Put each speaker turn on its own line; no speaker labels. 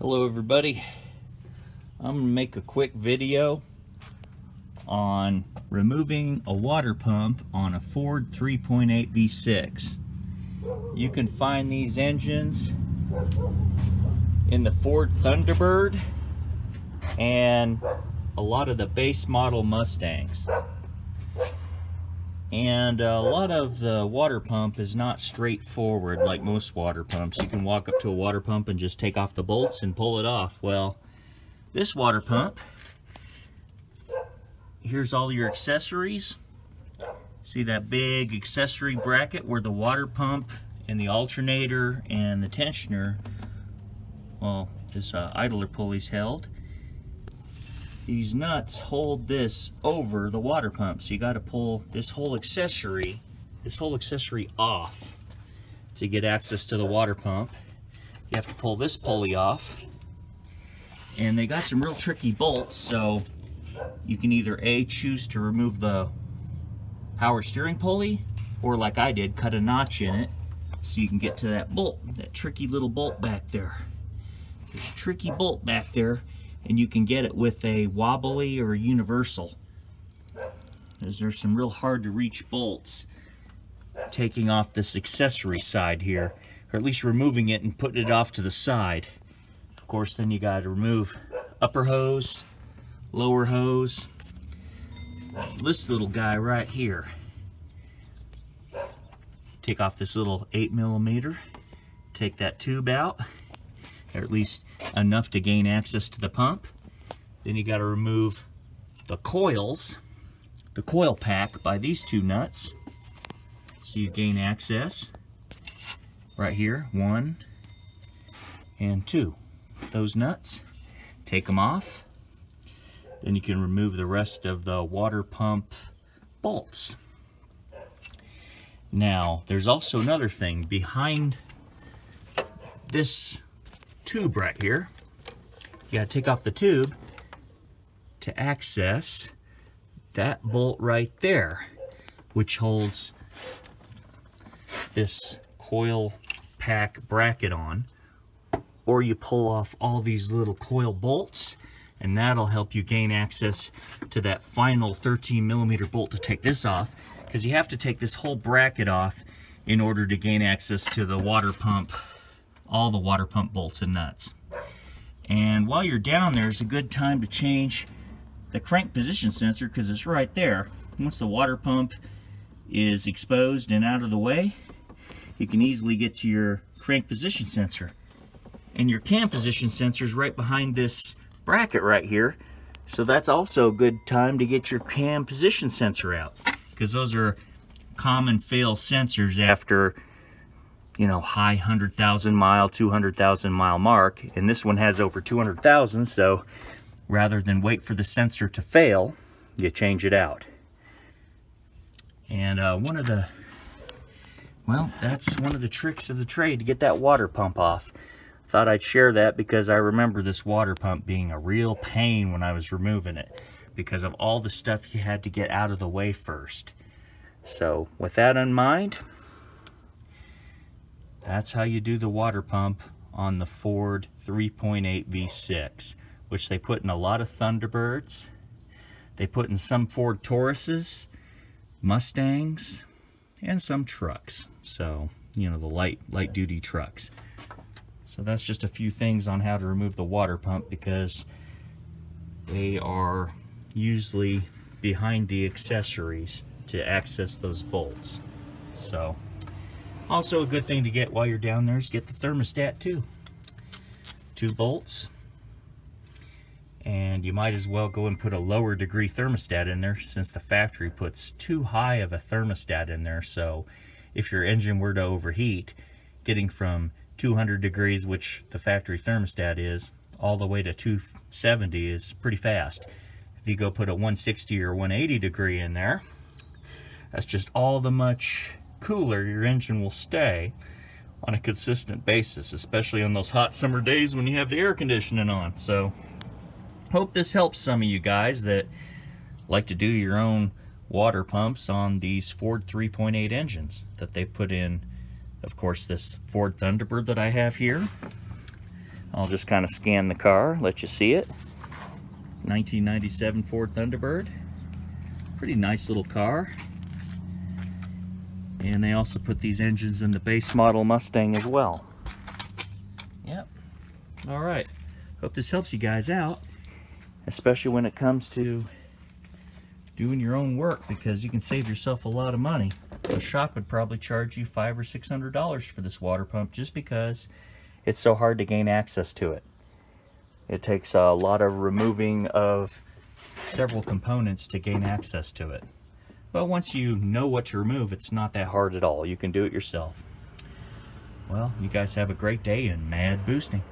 Hello everybody. I'm going to make a quick video on removing a water pump on a Ford 3.8 V6. You can find these engines in the Ford Thunderbird and a lot of the base model Mustangs. And a lot of the water pump is not straightforward like most water pumps. You can walk up to a water pump and just take off the bolts and pull it off. Well, this water pump, here's all your accessories. See that big accessory bracket where the water pump and the alternator and the tensioner, well, this uh, idler pulley's held these nuts hold this over the water pump. So you got to pull this whole accessory, this whole accessory off to get access to the water pump. You have to pull this pulley off. And they got some real tricky bolts, so you can either A, choose to remove the power steering pulley, or like I did, cut a notch in it so you can get to that bolt, that tricky little bolt back there. There's a tricky bolt back there and you can get it with a wobbly or a universal. As there's some real hard to reach bolts taking off this accessory side here, or at least removing it and putting it off to the side. Of course, then you got to remove upper hose, lower hose, this little guy right here. Take off this little 8 millimeter, take that tube out, or at least enough to gain access to the pump. Then you got to remove the coils, the coil pack by these two nuts. So you gain access right here, one and two. Those nuts, take them off. Then you can remove the rest of the water pump bolts. Now, there's also another thing behind this tube right here. You gotta take off the tube to access that bolt right there, which holds this coil pack bracket on. Or you pull off all these little coil bolts and that'll help you gain access to that final 13 millimeter bolt to take this off because you have to take this whole bracket off in order to gain access to the water pump all the water pump bolts and nuts. And while you're down there, it's a good time to change the crank position sensor because it's right there. Once the water pump is exposed and out of the way, you can easily get to your crank position sensor. And your cam position sensor is right behind this bracket right here. So that's also a good time to get your cam position sensor out because those are common fail sensors after you know, high 100,000 mile, 200,000 mile mark. And this one has over 200,000, so rather than wait for the sensor to fail, you change it out. And uh, one of the, well, that's one of the tricks of the trade to get that water pump off. Thought I'd share that because I remember this water pump being a real pain when I was removing it because of all the stuff you had to get out of the way first. So with that in mind, that's how you do the water pump on the Ford 3.8 V6, which they put in a lot of Thunderbirds. They put in some Ford Tauruses, Mustangs, and some trucks. So, you know, the light, light duty trucks. So that's just a few things on how to remove the water pump because they are usually behind the accessories to access those bolts. So also a good thing to get while you're down there is get the thermostat too. Two bolts. And you might as well go and put a lower degree thermostat in there since the factory puts too high of a thermostat in there. So if your engine were to overheat, getting from 200 degrees, which the factory thermostat is, all the way to 270 is pretty fast. If you go put a 160 or 180 degree in there, that's just all the much cooler your engine will stay on a consistent basis, especially on those hot summer days when you have the air conditioning on. So, hope this helps some of you guys that like to do your own water pumps on these Ford 3.8 engines that they've put in, of course, this Ford Thunderbird that I have here, I'll just kind of scan the car, let you see it. 1997 Ford Thunderbird. Pretty nice little car. And they also put these engines in the base model Mustang as well. Yep. All right. Hope this helps you guys out, especially when it comes to doing your own work because you can save yourself a lot of money. A shop would probably charge you five or six hundred dollars for this water pump just because it's so hard to gain access to it. It takes a lot of removing of several components to gain access to it. But once you know what to remove, it's not that hard at all. You can do it yourself. Well, you guys have a great day and mad boosting.